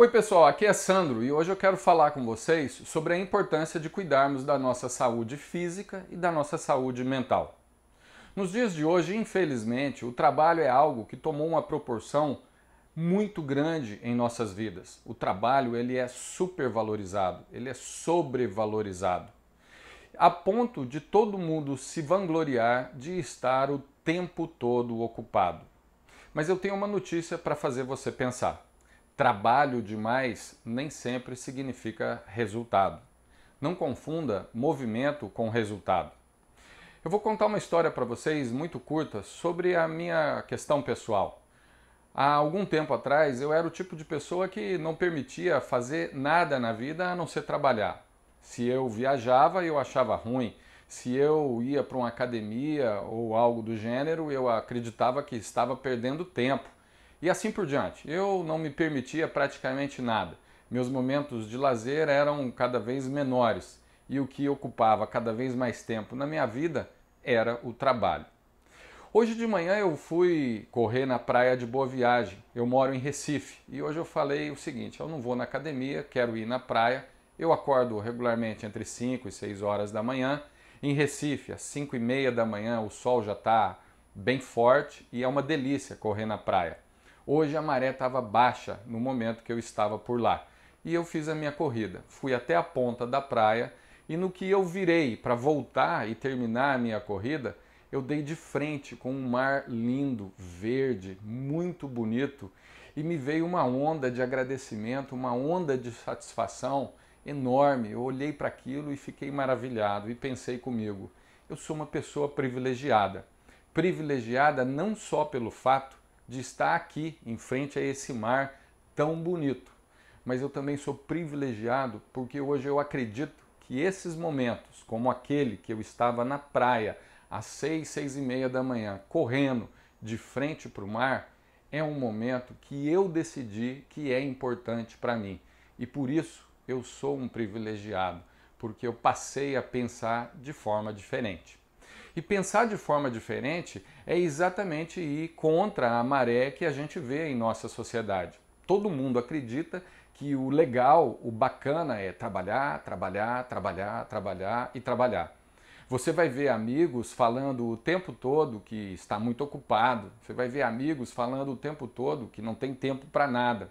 Oi pessoal, aqui é Sandro e hoje eu quero falar com vocês sobre a importância de cuidarmos da nossa saúde física e da nossa saúde mental. Nos dias de hoje, infelizmente, o trabalho é algo que tomou uma proporção muito grande em nossas vidas. O trabalho ele é supervalorizado, ele é sobrevalorizado, a ponto de todo mundo se vangloriar de estar o tempo todo ocupado. Mas eu tenho uma notícia para fazer você pensar trabalho demais nem sempre significa resultado. Não confunda movimento com resultado. Eu vou contar uma história para vocês muito curta sobre a minha questão pessoal. Há algum tempo atrás eu era o tipo de pessoa que não permitia fazer nada na vida a não ser trabalhar. Se eu viajava, eu achava ruim. Se eu ia para uma academia ou algo do gênero, eu acreditava que estava perdendo tempo e assim por diante. Eu não me permitia praticamente nada. Meus momentos de lazer eram cada vez menores e o que ocupava cada vez mais tempo na minha vida era o trabalho. Hoje de manhã eu fui correr na praia de Boa Viagem. Eu moro em Recife e hoje eu falei o seguinte: eu não vou na academia, quero ir na praia. Eu acordo regularmente entre 5 e 6 horas da manhã. Em Recife, às 5 e meia da manhã, o sol já está bem forte e é uma delícia correr na praia. Hoje a maré estava baixa no momento que eu estava por lá. E eu fiz a minha corrida. Fui até a ponta da praia e no que eu virei para voltar e terminar a minha corrida, eu dei de frente com um mar lindo, verde, muito bonito e me veio uma onda de agradecimento, uma onda de satisfação enorme. Eu olhei para aquilo e fiquei maravilhado e pensei comigo: eu sou uma pessoa privilegiada. Privilegiada não só pelo fato de estar aqui em frente a esse mar tão bonito. Mas eu também sou privilegiado porque hoje eu acredito que esses momentos, como aquele que eu estava na praia às seis, seis e meia da manhã, correndo de frente para o mar, é um momento que eu decidi que é importante para mim. E por isso eu sou um privilegiado, porque eu passei a pensar de forma diferente. E pensar de forma diferente é exatamente ir contra a maré que a gente vê em nossa sociedade. Todo mundo acredita que o legal, o bacana é trabalhar, trabalhar, trabalhar, trabalhar e trabalhar. Você vai ver amigos falando o tempo todo que está muito ocupado. Você vai ver amigos falando o tempo todo que não tem tempo para nada.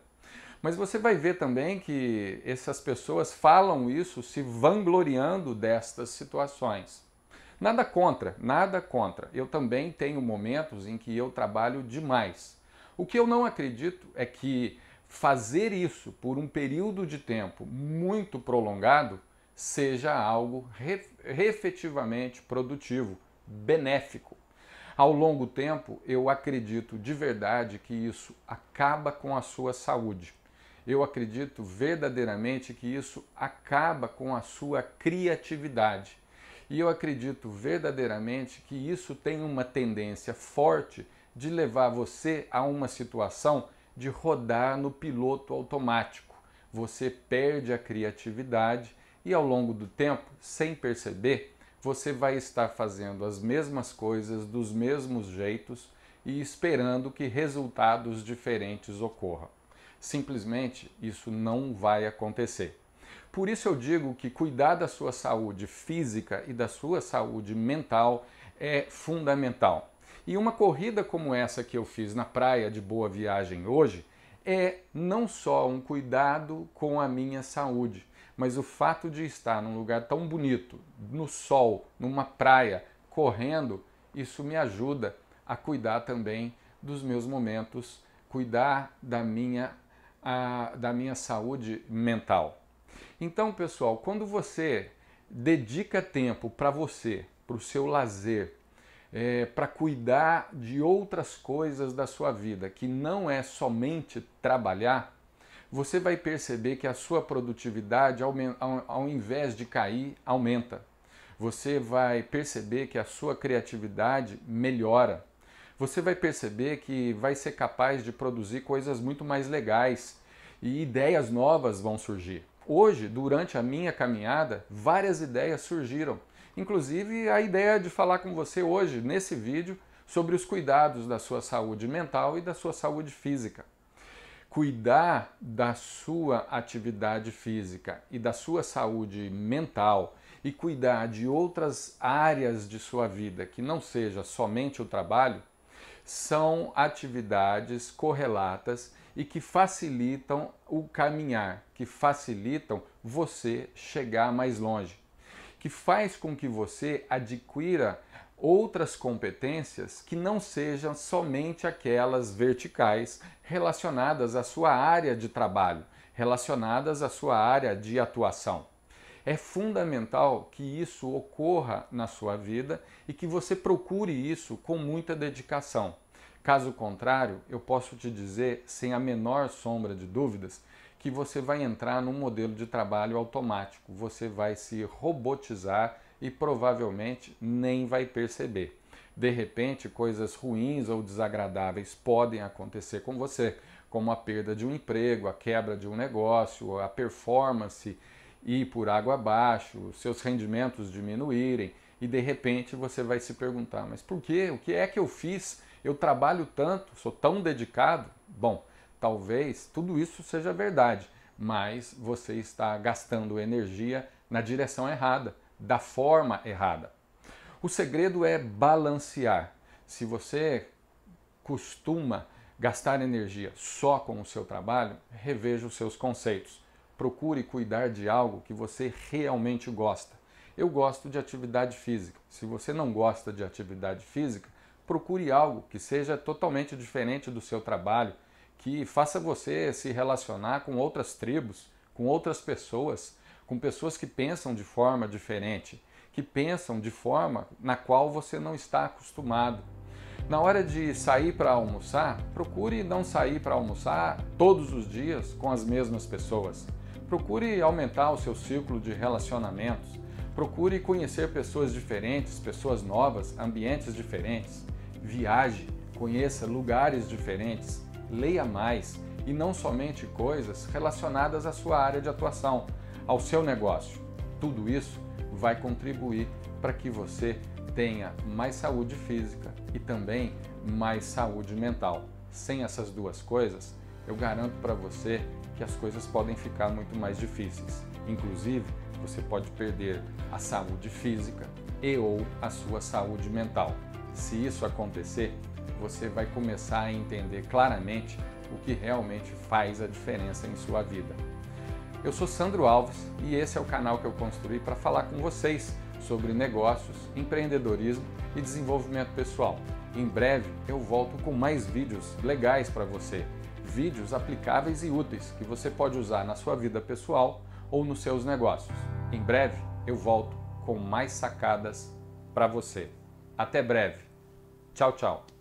Mas você vai ver também que essas pessoas falam isso se vangloriando destas situações. Nada contra, nada contra. Eu também tenho momentos em que eu trabalho demais. O que eu não acredito é que fazer isso por um período de tempo muito prolongado seja algo efetivamente produtivo, benéfico. Ao longo tempo, eu acredito de verdade que isso acaba com a sua saúde. Eu acredito verdadeiramente que isso acaba com a sua criatividade e eu acredito verdadeiramente que isso tem uma tendência forte de levar você a uma situação de rodar no piloto automático. Você perde a criatividade e ao longo do tempo, sem perceber, você vai estar fazendo as mesmas coisas dos mesmos jeitos e esperando que resultados diferentes ocorram. Simplesmente isso não vai acontecer. Por isso eu digo que cuidar da sua saúde física e da sua saúde mental é fundamental. E uma corrida como essa que eu fiz na praia de Boa Viagem hoje é não só um cuidado com a minha saúde, mas o fato de estar num lugar tão bonito, no sol, numa praia, correndo, isso me ajuda a cuidar também dos meus momentos, cuidar da minha, a, da minha saúde mental. Então, pessoal, quando você dedica tempo para você, para o seu lazer, é, para cuidar de outras coisas da sua vida, que não é somente trabalhar, você vai perceber que a sua produtividade, ao, ao invés de cair, aumenta. Você vai perceber que a sua criatividade melhora. Você vai perceber que vai ser capaz de produzir coisas muito mais legais e ideias novas vão surgir. Hoje, durante a minha caminhada, várias ideias surgiram, inclusive a ideia de falar com você hoje, nesse vídeo, sobre os cuidados da sua saúde mental e da sua saúde física. Cuidar da sua atividade física e da sua saúde mental e cuidar de outras áreas de sua vida que não seja somente o trabalho são atividades correlatas e que facilitam o caminhar, que facilitam você chegar mais longe, que faz com que você adquira outras competências que não sejam somente aquelas verticais relacionadas à sua área de trabalho, relacionadas à sua área de atuação. É fundamental que isso ocorra na sua vida e que você procure isso com muita dedicação. Caso contrário, eu posso te dizer, sem a menor sombra de dúvidas, que você vai entrar num modelo de trabalho automático, você vai se robotizar e provavelmente nem vai perceber. De repente, coisas ruins ou desagradáveis podem acontecer com você, como a perda de um emprego, a quebra de um negócio, a performance ir por água abaixo, seus rendimentos diminuírem e de repente você vai se perguntar: mas por quê? O que é que eu fiz eu trabalho tanto, sou tão dedicado. Bom, talvez tudo isso seja verdade, mas você está gastando energia na direção errada, da forma errada. O segredo é balancear. Se você costuma gastar energia só com o seu trabalho, reveja os seus conceitos. Procure cuidar de algo que você realmente gosta. Eu gosto de atividade física. Se você não gosta de atividade física, procure algo que seja totalmente diferente do seu trabalho, que faça você se relacionar com outras tribos, com outras pessoas, com pessoas que pensam de forma diferente, que pensam de forma na qual você não está acostumado. Na hora de sair para almoçar, procure não sair para almoçar todos os dias com as mesmas pessoas. Procure aumentar o seu ciclo de relacionamentos. Procure conhecer pessoas diferentes, pessoas novas, ambientes diferentes. Viaje, conheça lugares diferentes, leia mais e não somente coisas relacionadas à sua área de atuação, ao seu negócio. Tudo isso vai contribuir para que você tenha mais saúde física e também mais saúde mental. Sem essas duas coisas, eu garanto para você que as coisas podem ficar muito mais difíceis. Inclusive, você pode perder a saúde física e ou a sua saúde mental. Se isso acontecer, você vai começar a entender claramente o que realmente faz a diferença em sua vida. Eu sou Sandro Alves e esse é o canal que eu construí para falar com vocês sobre negócios, empreendedorismo e desenvolvimento pessoal. Em breve eu volto com mais vídeos legais para você, vídeos aplicáveis e úteis que você pode usar na sua vida pessoal ou nos seus negócios. Em breve eu volto com mais sacadas para você. Até breve! Tchau, tchau.